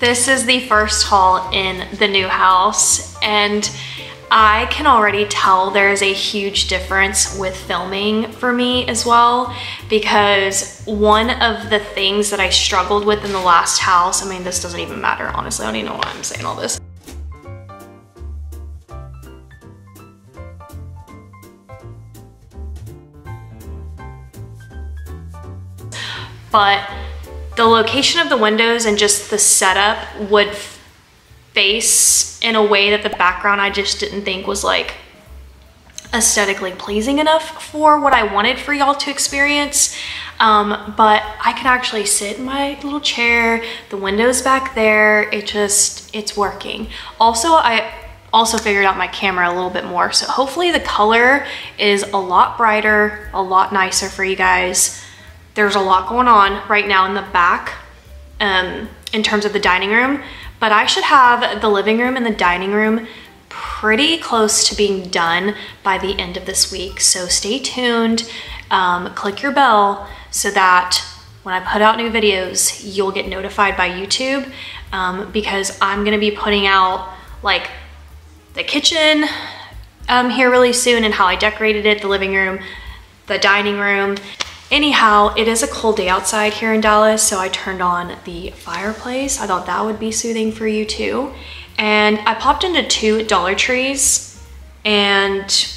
This is the first haul in the new house and I can already tell there is a huge difference with filming for me as well because one of the things that I struggled with in the last house, I mean, this doesn't even matter, honestly, I don't even know why I'm saying all this. But the location of the windows and just the setup would face in a way that the background I just didn't think was like aesthetically pleasing enough for what I wanted for y'all to experience. Um, but I can actually sit in my little chair, the window's back there, it just, it's working. Also, I also figured out my camera a little bit more, so hopefully the color is a lot brighter, a lot nicer for you guys. There's a lot going on right now in the back um, in terms of the dining room, but I should have the living room and the dining room pretty close to being done by the end of this week. So stay tuned, um, click your bell so that when I put out new videos, you'll get notified by YouTube um, because I'm gonna be putting out like the kitchen um, here really soon and how I decorated it, the living room, the dining room. Anyhow, it is a cold day outside here in Dallas, so I turned on the fireplace. I thought that would be soothing for you too. And I popped into two Dollar Trees and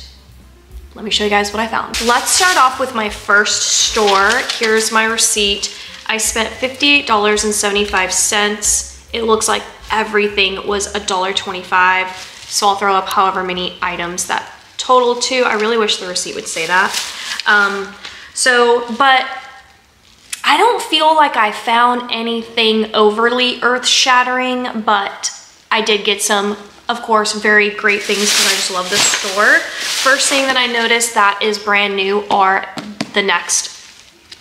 let me show you guys what I found. Let's start off with my first store. Here's my receipt. I spent $58.75. It looks like everything was $1.25. So I'll throw up however many items that total to. I really wish the receipt would say that. Um, so, but I don't feel like I found anything overly earth shattering, but I did get some, of course, very great things because I just love this store. First thing that I noticed that is brand new are the next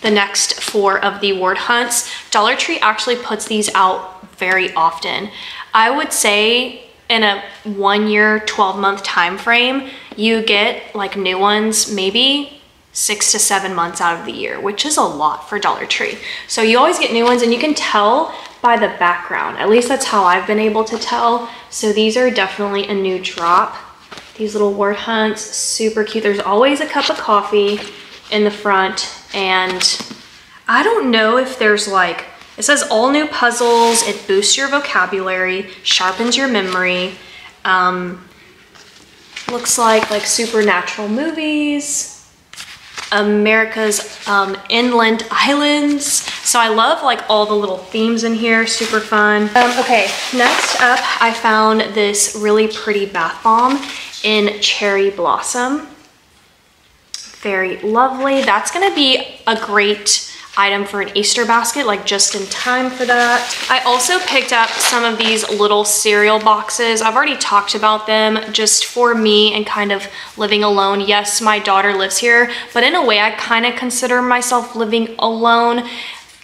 the next four of the word hunts. Dollar Tree actually puts these out very often. I would say in a one year, 12 month time frame, you get like new ones maybe six to seven months out of the year, which is a lot for Dollar Tree. So you always get new ones and you can tell by the background. At least that's how I've been able to tell. So these are definitely a new drop. These little word hunts, super cute. There's always a cup of coffee in the front and I don't know if there's like, it says all new puzzles, it boosts your vocabulary, sharpens your memory. Um, looks like like supernatural movies, America's um, inland islands. So I love like all the little themes in here, super fun. Um, okay, next up, I found this really pretty bath bomb in Cherry Blossom. Very lovely. That's gonna be a great item for an Easter basket, like just in time for that. I also picked up some of these little cereal boxes. I've already talked about them just for me and kind of living alone. Yes, my daughter lives here, but in a way I kind of consider myself living alone,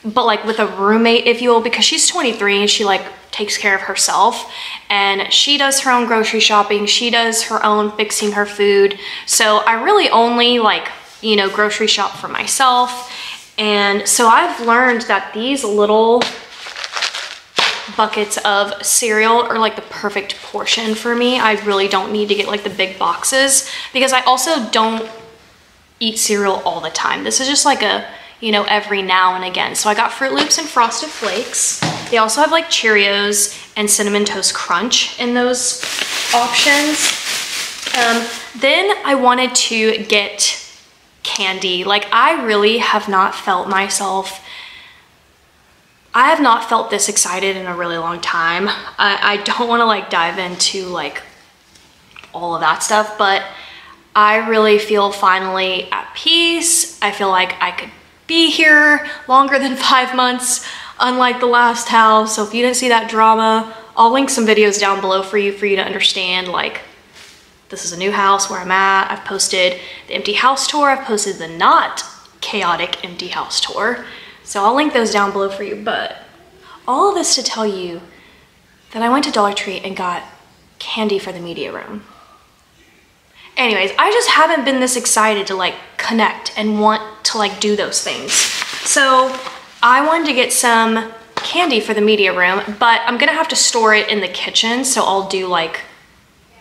but like with a roommate, if you will, because she's 23 and she like takes care of herself and she does her own grocery shopping. She does her own fixing her food. So I really only like, you know, grocery shop for myself and so I've learned that these little buckets of cereal are like the perfect portion for me. I really don't need to get like the big boxes because I also don't eat cereal all the time. This is just like a, you know, every now and again. So I got Froot Loops and Frosted Flakes. They also have like Cheerios and Cinnamon Toast Crunch in those options. Um, then I wanted to get candy. Like I really have not felt myself I have not felt this excited in a really long time. I, I don't want to like dive into like all of that stuff, but I really feel finally at peace. I feel like I could be here longer than five months, unlike the last house. So if you didn't see that drama, I'll link some videos down below for you for you to understand like this is a new house where I'm at. I've posted the empty house tour. I've posted the not chaotic empty house tour. So I'll link those down below for you. But all of this to tell you that I went to Dollar Tree and got candy for the media room. Anyways, I just haven't been this excited to like connect and want to like do those things. So I wanted to get some candy for the media room, but I'm gonna have to store it in the kitchen. So I'll do like,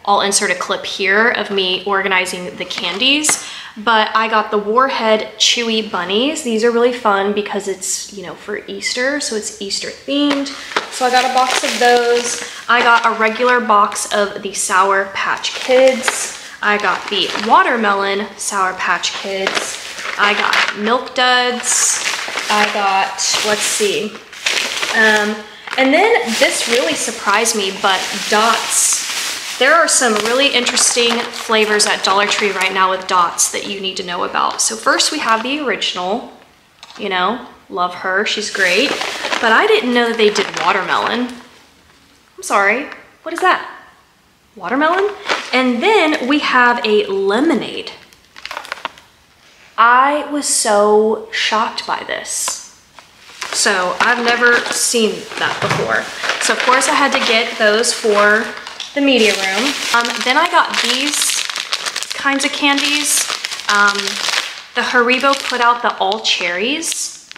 I'll insert a clip here of me organizing the candies. But I got the Warhead Chewy Bunnies. These are really fun because it's, you know, for Easter, so it's Easter themed. So I got a box of those. I got a regular box of the Sour Patch Kids. I got the Watermelon Sour Patch Kids. I got Milk Duds. I got, let's see. Um, and then this really surprised me, but Dots there are some really interesting flavors at Dollar Tree right now with dots that you need to know about. So first we have the original, you know, love her, she's great. But I didn't know that they did watermelon. I'm sorry, what is that? Watermelon? And then we have a lemonade. I was so shocked by this. So I've never seen that before. So of course I had to get those for the media room. Um, then I got these kinds of candies. Um, the Haribo put out the all cherries.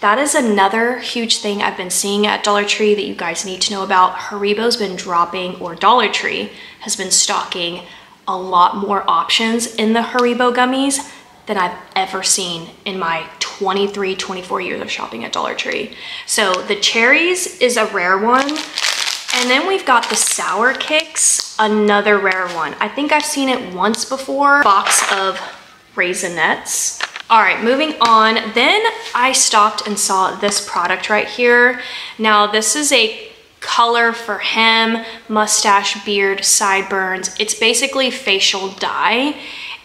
That is another huge thing I've been seeing at Dollar Tree that you guys need to know about. Haribo's been dropping, or Dollar Tree has been stocking a lot more options in the Haribo gummies than I've ever seen in my 23, 24 years of shopping at Dollar Tree. So the cherries is a rare one. And then we've got the Sour Kicks, another rare one. I think I've seen it once before. Box of Raisinets. All right, moving on. Then I stopped and saw this product right here. Now this is a color for him, mustache, beard, sideburns. It's basically facial dye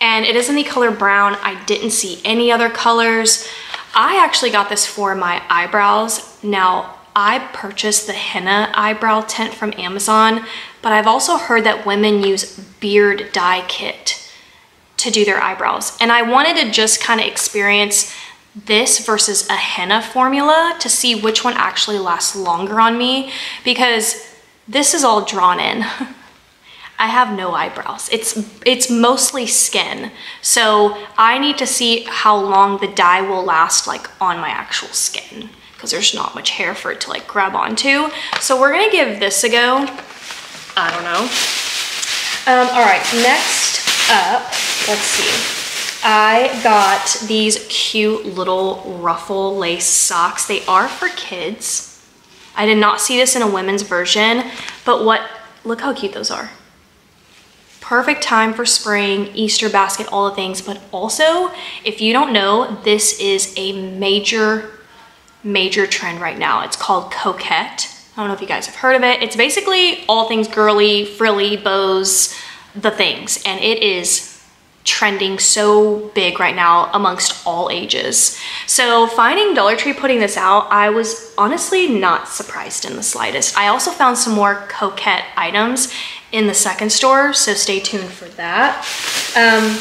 and it is in the color brown. I didn't see any other colors. I actually got this for my eyebrows. Now, I purchased the henna eyebrow tint from Amazon, but I've also heard that women use beard dye kit to do their eyebrows. And I wanted to just kind of experience this versus a henna formula to see which one actually lasts longer on me because this is all drawn in. I have no eyebrows. It's, it's mostly skin. So I need to see how long the dye will last like on my actual skin because there's not much hair for it to like grab onto. So we're gonna give this a go. I don't know. Um, all right, next up, let's see. I got these cute little ruffle lace socks. They are for kids. I did not see this in a women's version, but what, look how cute those are. Perfect time for spring, Easter basket, all the things, but also, if you don't know, this is a major major trend right now. It's called coquette. I don't know if you guys have heard of it. It's basically all things girly, frilly, bows, the things. And it is trending so big right now amongst all ages. So finding Dollar Tree putting this out, I was honestly not surprised in the slightest. I also found some more coquette items in the second store, so stay tuned for that. Um,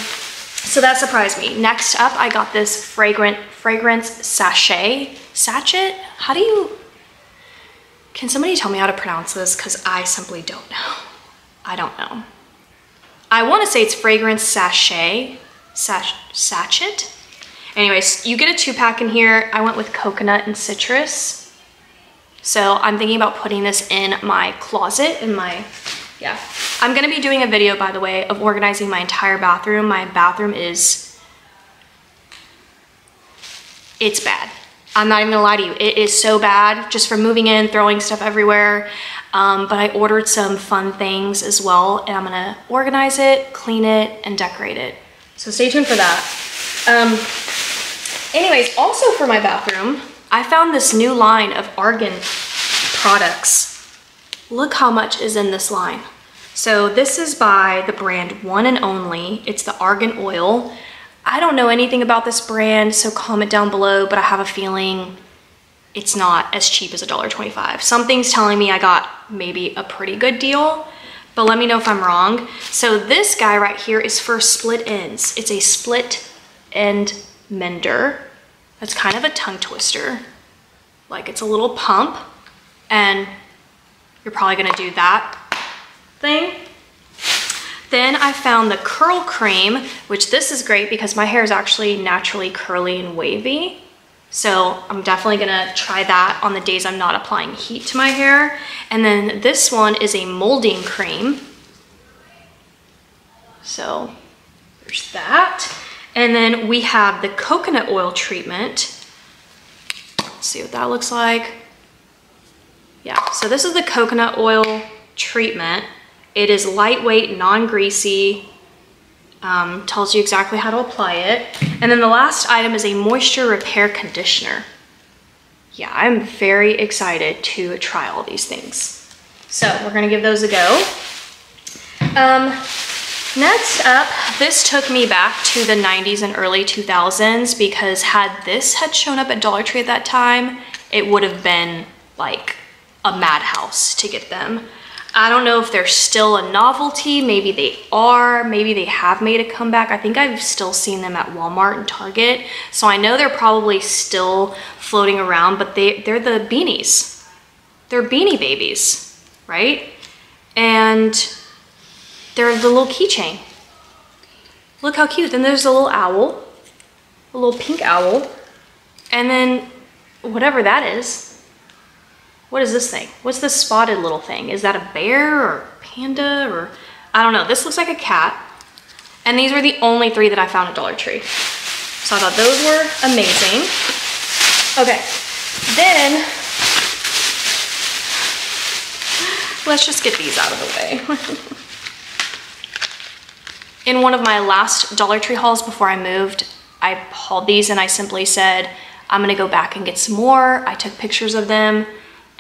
so that surprised me. Next up, I got this fragrant fragrance sachet Sachet? How do you, can somebody tell me how to pronounce this? Because I simply don't know. I don't know. I want to say it's fragrance sachet, sach sachet. Anyways, you get a two pack in here. I went with coconut and citrus. So I'm thinking about putting this in my closet in my, yeah. I'm gonna be doing a video, by the way, of organizing my entire bathroom. My bathroom is, it's bad. I'm not even gonna lie to you, it is so bad just from moving in, throwing stuff everywhere. Um, but I ordered some fun things as well and I'm gonna organize it, clean it, and decorate it. So stay tuned for that. Um, anyways, also for my bathroom, I found this new line of Argan products. Look how much is in this line. So this is by the brand One and Only. It's the Argan Oil. I don't know anything about this brand, so comment down below, but I have a feeling it's not as cheap as $1.25. Something's telling me I got maybe a pretty good deal, but let me know if I'm wrong. So this guy right here is for split ends. It's a split end mender. That's kind of a tongue twister. Like it's a little pump and you're probably gonna do that thing then I found the curl cream, which this is great because my hair is actually naturally curly and wavy. So I'm definitely gonna try that on the days I'm not applying heat to my hair. And then this one is a molding cream. So there's that. And then we have the coconut oil treatment. Let's see what that looks like. Yeah, so this is the coconut oil treatment. It is lightweight, non-greasy, um, tells you exactly how to apply it. And then the last item is a moisture repair conditioner. Yeah, I'm very excited to try all these things. So we're gonna give those a go. Um, next up, this took me back to the 90s and early 2000s because had this had shown up at Dollar Tree at that time, it would have been like a madhouse to get them. I don't know if they're still a novelty. Maybe they are. Maybe they have made a comeback. I think I've still seen them at Walmart and Target. So I know they're probably still floating around, but they, they're the beanies. They're beanie babies, right? And they're the little keychain. Look how cute. Then there's a little owl, a little pink owl. And then whatever that is, what is this thing? What's this spotted little thing? Is that a bear or panda or, I don't know. This looks like a cat. And these were the only three that I found at Dollar Tree. So I thought those were amazing. Okay, then let's just get these out of the way. In one of my last Dollar Tree hauls before I moved, I hauled these and I simply said, I'm gonna go back and get some more. I took pictures of them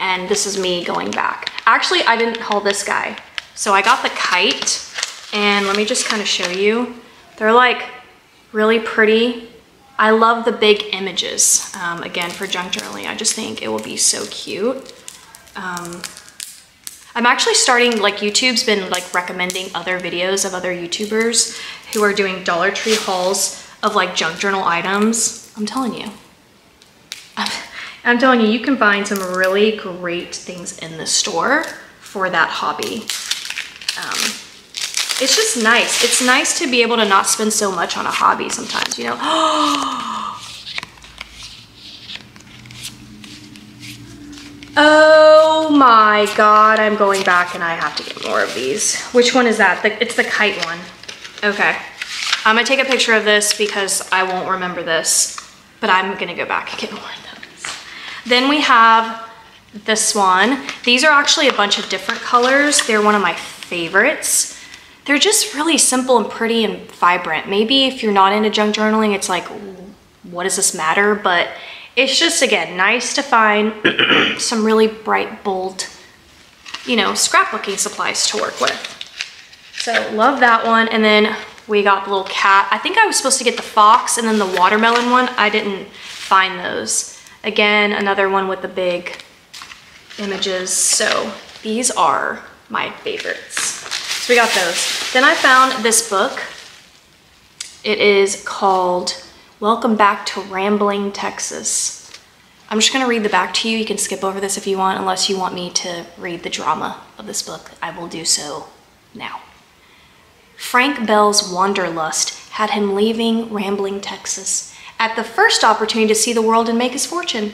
and this is me going back. Actually, I didn't haul this guy. So I got the kite and let me just kind of show you. They're like really pretty. I love the big images, um, again, for junk journaling. I just think it will be so cute. Um, I'm actually starting, like YouTube's been like recommending other videos of other YouTubers who are doing Dollar Tree hauls of like junk journal items. I'm telling you. I'm telling you, you can find some really great things in the store for that hobby. Um, it's just nice. It's nice to be able to not spend so much on a hobby sometimes, you know? oh my God, I'm going back and I have to get more of these. Which one is that? The, it's the kite one. Okay. I'm gonna take a picture of this because I won't remember this, but I'm gonna go back and get more. Then we have this one. These are actually a bunch of different colors. They're one of my favorites. They're just really simple and pretty and vibrant. Maybe if you're not into junk journaling, it's like, what does this matter? But it's just, again, nice to find some really bright, bold, you know, scrapbooking supplies to work with. So love that one. And then we got the little cat. I think I was supposed to get the fox and then the watermelon one. I didn't find those. Again, another one with the big images. So these are my favorites. So we got those. Then I found this book. It is called Welcome Back to Rambling, Texas. I'm just gonna read the back to you. You can skip over this if you want, unless you want me to read the drama of this book. I will do so now. Frank Bell's wanderlust had him leaving Rambling, Texas at the first opportunity to see the world and make his fortune.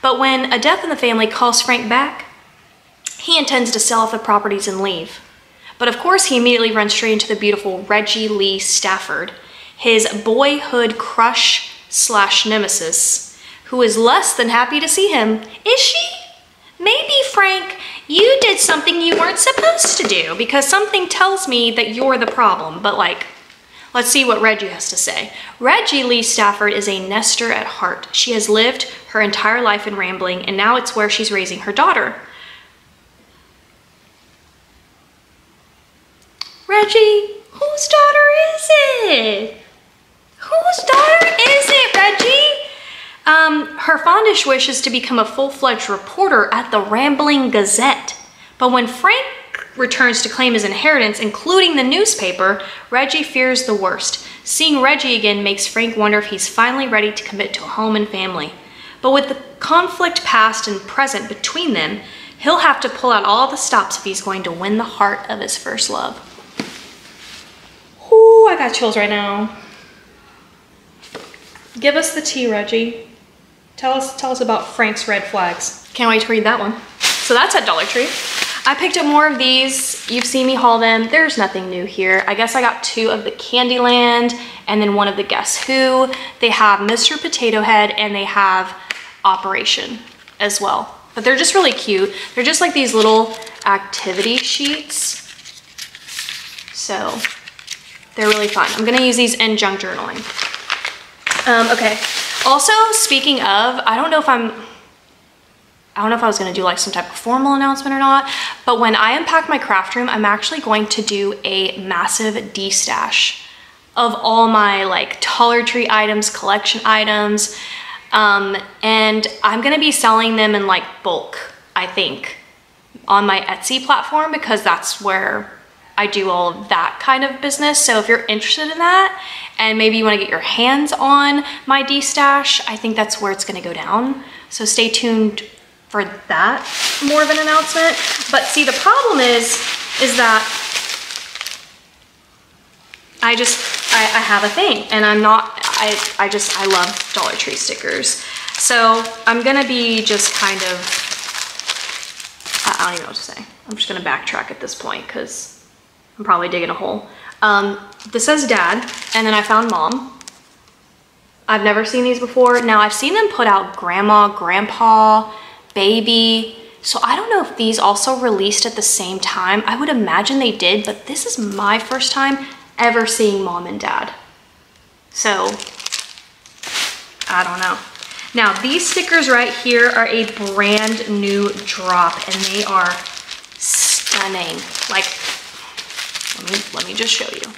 But when a death in the family calls Frank back, he intends to sell off the properties and leave. But of course, he immediately runs straight into the beautiful Reggie Lee Stafford, his boyhood crush slash nemesis, who is less than happy to see him. Is she? Maybe, Frank, you did something you weren't supposed to do because something tells me that you're the problem, but like, Let's see what Reggie has to say. Reggie Lee Stafford is a nester at heart. She has lived her entire life in Rambling, and now it's where she's raising her daughter. Reggie, whose daughter is it? Whose daughter is it, Reggie? Um, her fondest wish is to become a full-fledged reporter at the Rambling Gazette. But when Frank returns to claim his inheritance, including the newspaper, Reggie fears the worst. Seeing Reggie again makes Frank wonder if he's finally ready to commit to a home and family. But with the conflict past and present between them, he'll have to pull out all the stops if he's going to win the heart of his first love. Ooh, I got chills right now. Give us the tea, Reggie. Tell us, tell us about Frank's red flags. Can't wait to read that one. So that's at Dollar Tree. I picked up more of these. You've seen me haul them. There's nothing new here. I guess I got two of the Candyland and then one of the Guess Who. They have Mr. Potato Head and they have Operation as well. But they're just really cute. They're just like these little activity sheets. So they're really fun. I'm gonna use these in junk journaling. Um, okay, also speaking of, I don't know if I'm, I don't know if I was gonna do like some type of formal announcement or not, but when I unpack my craft room, I'm actually going to do a massive de-stash of all my like Dollar Tree items, collection items, um, and I'm gonna be selling them in like bulk, I think, on my Etsy platform because that's where I do all that kind of business. So if you're interested in that and maybe you wanna get your hands on my D-stash, I think that's where it's gonna go down. So stay tuned for that more of an announcement. But see, the problem is, is that I just, I, I have a thing and I'm not, I, I just, I love Dollar Tree stickers. So I'm gonna be just kind of, I, I don't even know what to say. I'm just gonna backtrack at this point because I'm probably digging a hole. Um, this says dad, and then I found mom. I've never seen these before. Now I've seen them put out grandma, grandpa, baby. So I don't know if these also released at the same time. I would imagine they did, but this is my first time ever seeing mom and dad. So, I don't know. Now, these stickers right here are a brand new drop and they are stunning. Like, let me, let me just show you.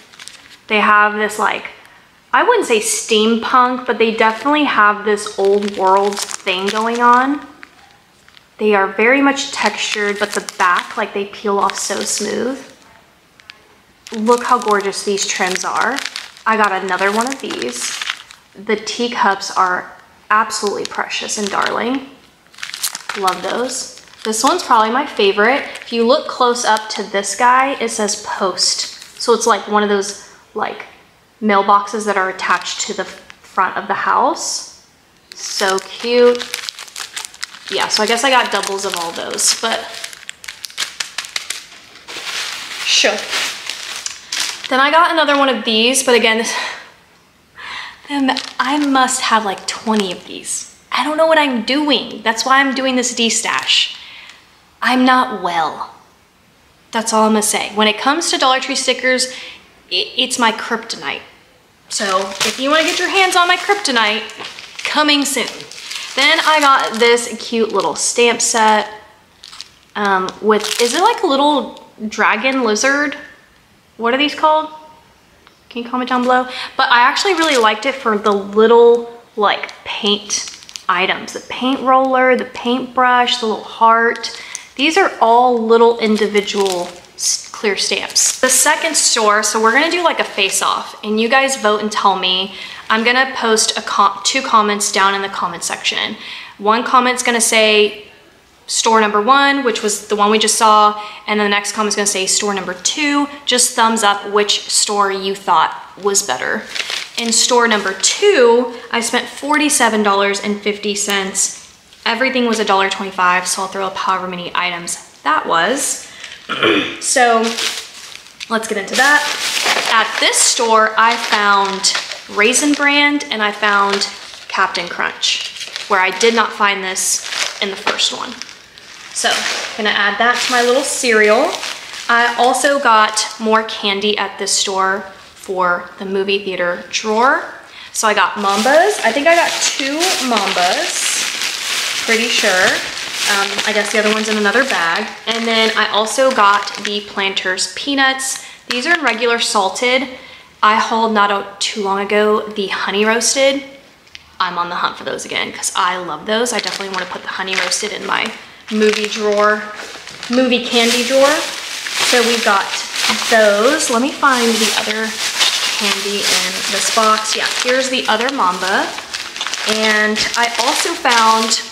They have this like, I wouldn't say steampunk, but they definitely have this old world thing going on. They are very much textured, but the back, like they peel off so smooth. Look how gorgeous these trims are. I got another one of these. The teacups are absolutely precious and darling. Love those. This one's probably my favorite. If you look close up to this guy, it says post. So it's like one of those like mailboxes that are attached to the front of the house. So cute. Yeah, so I guess I got doubles of all those, but sure. Then I got another one of these, but again, I must have like 20 of these. I don't know what I'm doing. That's why I'm doing this D-stash. I'm not well. That's all I'm gonna say. When it comes to Dollar Tree stickers, it's my kryptonite. So if you wanna get your hands on my kryptonite, coming soon. Then I got this cute little stamp set um, with, is it like a little dragon lizard? What are these called? Can you comment down below? But I actually really liked it for the little like paint items. The paint roller, the paintbrush, the little heart. These are all little individual clear stamps. The second store, so we're gonna do like a face off and you guys vote and tell me. I'm gonna post a com two comments down in the comment section. One comment's gonna say store number one, which was the one we just saw, and then the next comment's gonna say store number two. Just thumbs up which store you thought was better. In store number two, I spent $47.50. Everything was $1.25, so I'll throw up however many items that was. So let's get into that. At this store, I found Raisin Bran and I found Captain Crunch, where I did not find this in the first one. So I'm gonna add that to my little cereal. I also got more candy at this store for the movie theater drawer. So I got Mambas. I think I got two Mambas, pretty sure. Um, I guess the other one's in another bag. And then I also got the Planters Peanuts. These are in regular salted. I hauled not too long ago the honey roasted. I'm on the hunt for those again because I love those. I definitely want to put the honey roasted in my movie drawer, movie candy drawer. So we've got those. Let me find the other candy in this box. Yeah, here's the other Mamba. And I also found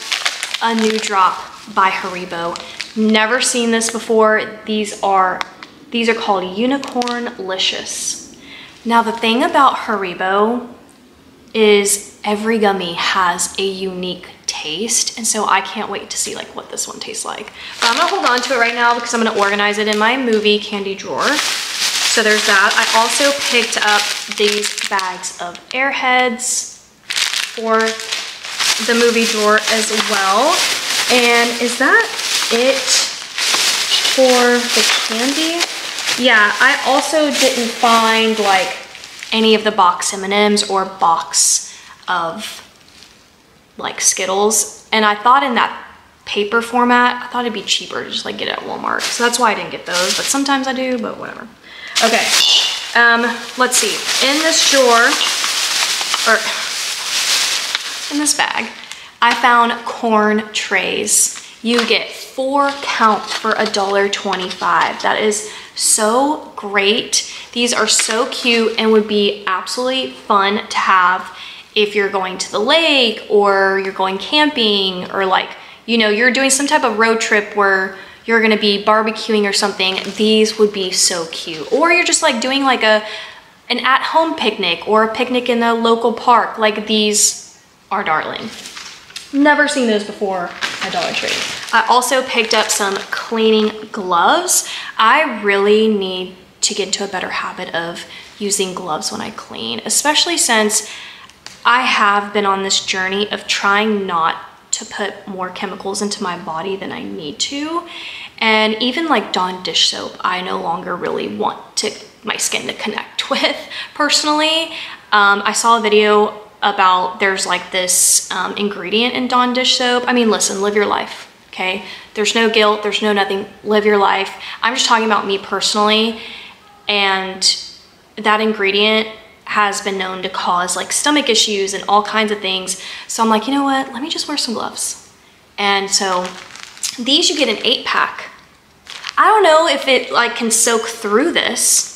a new drop by Haribo. Never seen this before. These are, these are called Unicorn Licious. Now the thing about Haribo is every gummy has a unique taste. And so I can't wait to see like what this one tastes like. But I'm gonna hold on to it right now because I'm gonna organize it in my movie candy drawer. So there's that. I also picked up these bags of Airheads for the movie drawer as well. And is that it for the candy? Yeah, I also didn't find like any of the box M&Ms or box of like Skittles. And I thought in that paper format, I thought it'd be cheaper to just like get it at Walmart. So that's why I didn't get those, but sometimes I do, but whatever. Okay, um, let's see. In this drawer, or in this bag, I found corn trays. You get four count for a dollar twenty-five. That is so great. These are so cute and would be absolutely fun to have if you're going to the lake or you're going camping or like, you know, you're doing some type of road trip where you're gonna be barbecuing or something, these would be so cute. Or you're just like doing like a an at-home picnic or a picnic in a local park. Like these are darling. Never seen those before at Dollar Tree. I also picked up some cleaning gloves. I really need to get into a better habit of using gloves when I clean, especially since I have been on this journey of trying not to put more chemicals into my body than I need to. And even like Dawn dish soap, I no longer really want to my skin to connect with personally. Um, I saw a video about there's like this um, ingredient in Dawn dish soap. I mean, listen, live your life, okay? There's no guilt, there's no nothing, live your life. I'm just talking about me personally and that ingredient has been known to cause like stomach issues and all kinds of things. So I'm like, you know what? Let me just wear some gloves. And so these you get an eight pack. I don't know if it like can soak through this.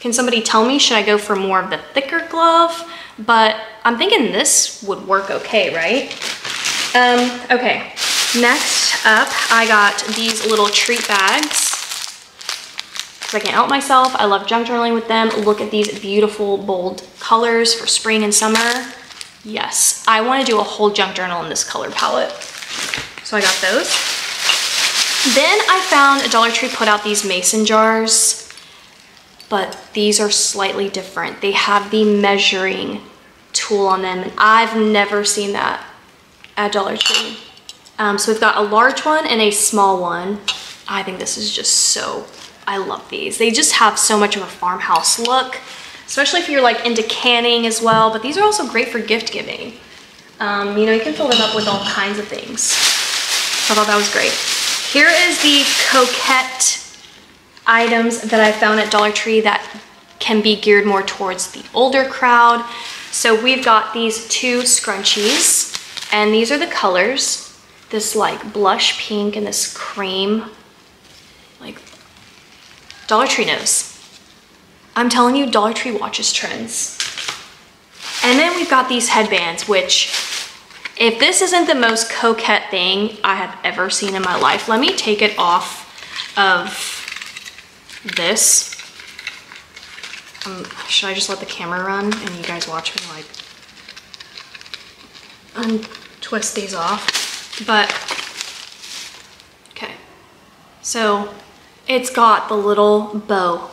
Can somebody tell me, should I go for more of the thicker glove? But I'm thinking this would work okay, right? Um, okay, next up, I got these little treat bags. I can't help myself. I love junk journaling with them. Look at these beautiful, bold colors for spring and summer. Yes, I wanna do a whole junk journal in this color palette. So I got those. Then I found a Dollar Tree put out these mason jars but these are slightly different. They have the measuring tool on them and I've never seen that at Dollar Tree. Um, so we've got a large one and a small one. I think this is just so, I love these. They just have so much of a farmhouse look, especially if you're like into canning as well, but these are also great for gift giving. Um, you know, you can fill them up with all kinds of things. I thought that was great. Here is the Coquette items that I found at Dollar Tree that can be geared more towards the older crowd. So we've got these two scrunchies and these are the colors. This like blush pink and this cream, like Dollar Tree knows. I'm telling you, Dollar Tree watches trends. And then we've got these headbands, which if this isn't the most coquette thing I have ever seen in my life, let me take it off of this. Um, should I just let the camera run and you guys watch me like untwist these off? But, okay. So it's got the little bow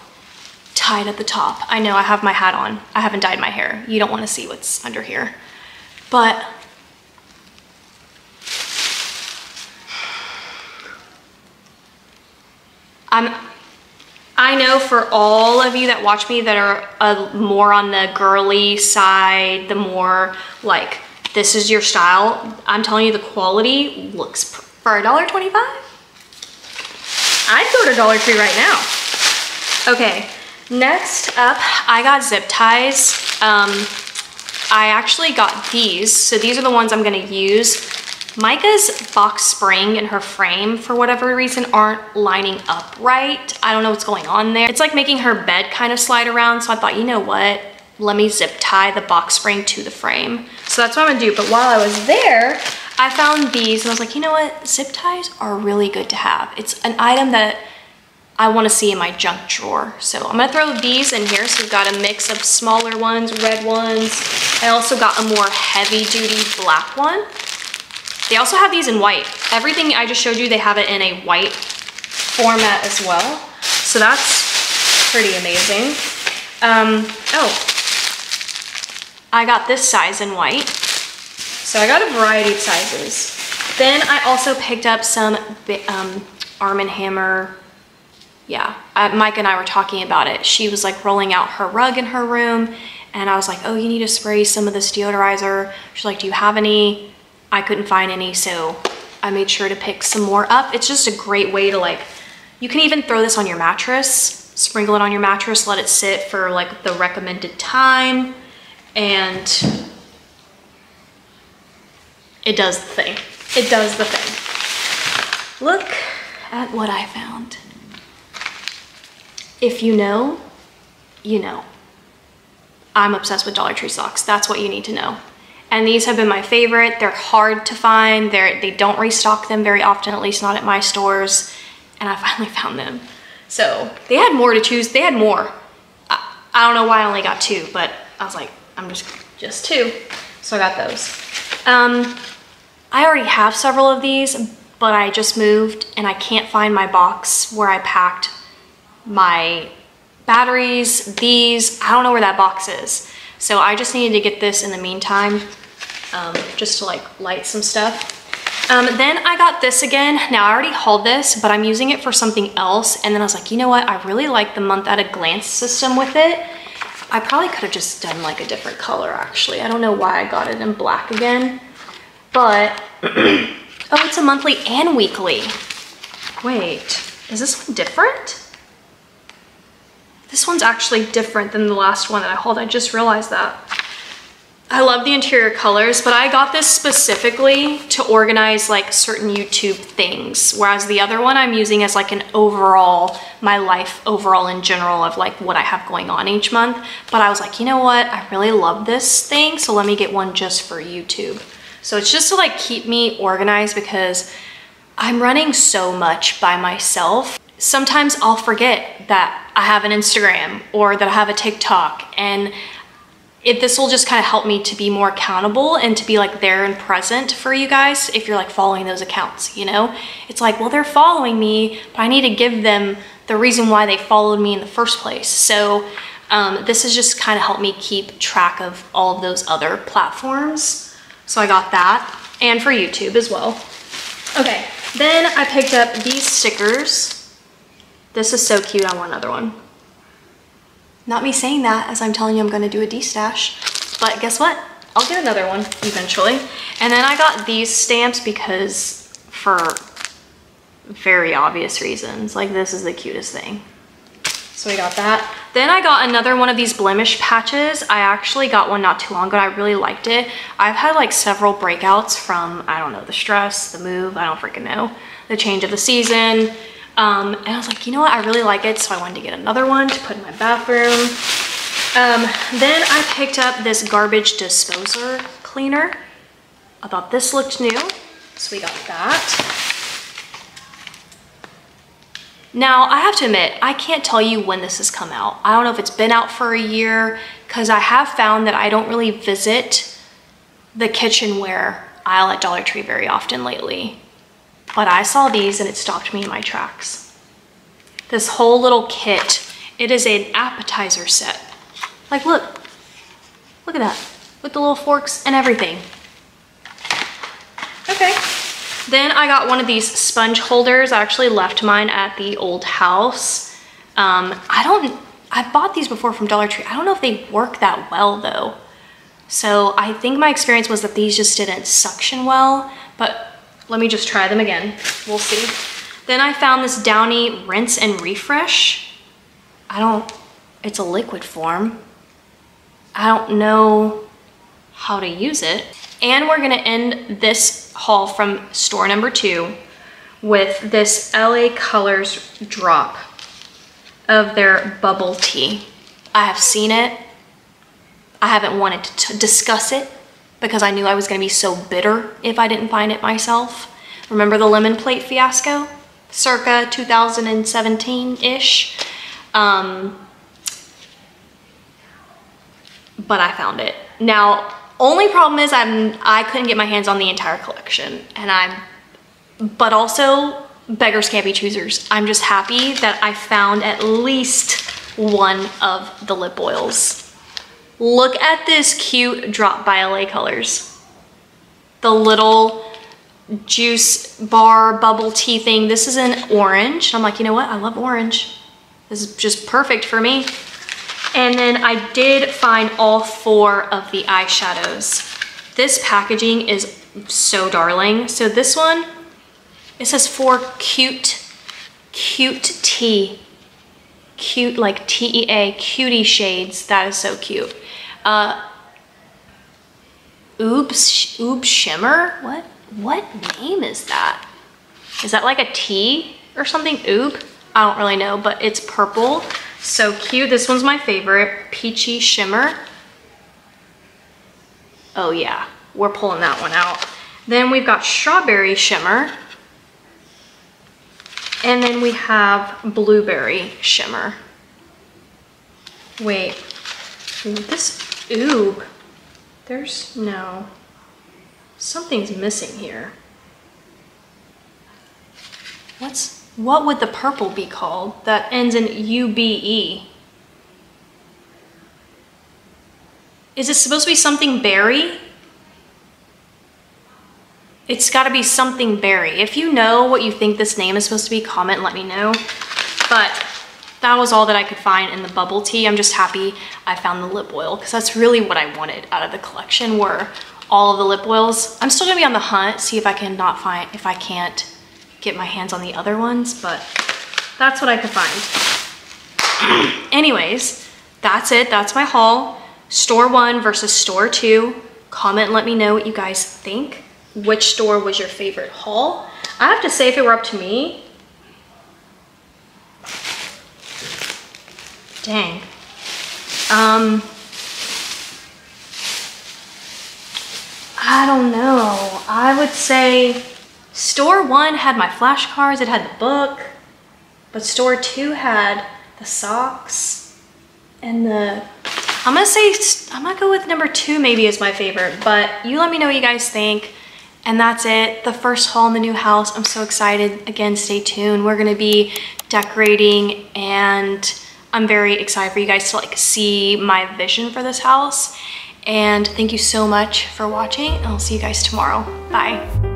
tied at the top. I know I have my hat on. I haven't dyed my hair. You don't want to see what's under here. But I'm I know for all of you that watch me that are uh, more on the girly side, the more like, this is your style, I'm telling you the quality looks, for a dollar twenty-five. I'd go to Dollar Tree right now. Okay, next up, I got zip ties. Um, I actually got these. So these are the ones I'm gonna use Micah's box spring and her frame, for whatever reason, aren't lining up right. I don't know what's going on there. It's like making her bed kind of slide around, so I thought, you know what? Let me zip tie the box spring to the frame. So that's what I'm gonna do, but while I was there, I found these and I was like, you know what? Zip ties are really good to have. It's an item that I wanna see in my junk drawer. So I'm gonna throw these in here. So we've got a mix of smaller ones, red ones. I also got a more heavy duty black one. They also have these in white. Everything I just showed you, they have it in a white format as well. So that's pretty amazing. Um, oh, I got this size in white. So I got a variety of sizes. Then I also picked up some um, Arm & Hammer yeah, Mike and I were talking about it. She was like rolling out her rug in her room and I was like, oh, you need to spray some of this deodorizer. She's like, do you have any? I couldn't find any, so I made sure to pick some more up. It's just a great way to like, you can even throw this on your mattress, sprinkle it on your mattress, let it sit for like the recommended time, and it does the thing. It does the thing. Look at what I found. If you know, you know. I'm obsessed with Dollar Tree socks. That's what you need to know. And these have been my favorite. They're hard to find. They're, they don't restock them very often, at least not at my stores. And I finally found them. So they had more to choose. They had more. I, I don't know why I only got two, but I was like, I'm just, just two. So I got those. Um, I already have several of these, but I just moved and I can't find my box where I packed my batteries, these, I don't know where that box is. So I just needed to get this in the meantime, um, just to like light some stuff. Um, then I got this again. Now I already hauled this, but I'm using it for something else. And then I was like, you know what? I really like the month at a glance system with it. I probably could have just done like a different color actually. I don't know why I got it in black again, but, oh, it's a monthly and weekly. Wait, is this one different? This one's actually different than the last one that I hauled. I just realized that. I love the interior colors, but I got this specifically to organize like certain YouTube things. Whereas the other one I'm using as like an overall, my life overall in general of like what I have going on each month. But I was like, you know what? I really love this thing. So let me get one just for YouTube. So it's just to like keep me organized because I'm running so much by myself sometimes I'll forget that I have an Instagram or that I have a TikTok and it, this will just kind of help me to be more accountable and to be like there and present for you guys if you're like following those accounts, you know? It's like, well, they're following me, but I need to give them the reason why they followed me in the first place. So um, this has just kind of helped me keep track of all of those other platforms. So I got that and for YouTube as well. Okay, then I picked up these stickers this is so cute. I want another one. Not me saying that as I'm telling you I'm going to do a D-stash. But guess what? I'll get another one eventually. And then I got these stamps because for very obvious reasons. Like this is the cutest thing. So we got that. Then I got another one of these blemish patches. I actually got one not too long ago. I really liked it. I've had like several breakouts from, I don't know, the stress, the move, I don't freaking know, the change of the season, um, and I was like, you know what, I really like it, so I wanted to get another one to put in my bathroom. Um, then I picked up this garbage disposer cleaner. I thought this looked new, so we got that. Now, I have to admit, I can't tell you when this has come out. I don't know if it's been out for a year, because I have found that I don't really visit the kitchenware aisle at Dollar Tree very often lately. But I saw these and it stopped me in my tracks. This whole little kit, it is an appetizer set. Like look, look at that, with the little forks and everything. Okay. Then I got one of these sponge holders. I actually left mine at the old house. Um, I don't, I've bought these before from Dollar Tree. I don't know if they work that well though. So I think my experience was that these just didn't suction well, but let me just try them again. We'll see. Then I found this Downy Rinse and Refresh. I don't, it's a liquid form. I don't know how to use it. And we're gonna end this haul from store number two with this LA Colors drop of their bubble tea. I have seen it. I haven't wanted to discuss it because I knew I was gonna be so bitter if I didn't find it myself. Remember the lemon plate fiasco? Circa 2017-ish. Um, but I found it. Now, Only problem is I'm I couldn't get my hands on the entire collection and I'm but also beggars can't be choosers. I'm just happy that I found at least one of the lip oils. Look at this cute drop by LA colors. The little juice bar bubble tea thing. This is an orange. I'm like, you know what? I love orange. This is just perfect for me. And then I did find all four of the eyeshadows. This packaging is so darling. So this one, it says for cute, cute tea. Cute, like T-E-A, cutie shades. That is so cute. Uh, Oops, Oob Shimmer? What? What name is that? Is that like a T or something? Oob? I don't really know, but it's purple. So cute. This one's my favorite. Peachy Shimmer. Oh yeah, we're pulling that one out. Then we've got Strawberry Shimmer. And then we have Blueberry Shimmer. Wait, this oob. There's no, something's missing here. What's, what would the purple be called that ends in UBE? Is it supposed to be something berry? It's gotta be something berry. If you know what you think this name is supposed to be, comment let me know. But that was all that I could find in the bubble tea. I'm just happy I found the lip oil because that's really what I wanted out of the collection were all of the lip oils. I'm still gonna be on the hunt, see if I can not find, if I can't get my hands on the other ones, but that's what I could find. Anyways, that's it, that's my haul. Store one versus store two. Comment and let me know what you guys think. Which store was your favorite haul? I have to say if it were up to me, dang. Um, I don't know. I would say store one had my flashcards, it had the book, but store two had the socks and the, I'm gonna say, I'm gonna go with number two maybe is my favorite, but you let me know what you guys think. And that's it, the first haul in the new house. I'm so excited. Again, stay tuned. We're gonna be decorating and I'm very excited for you guys to like see my vision for this house. And thank you so much for watching and I'll see you guys tomorrow. Bye.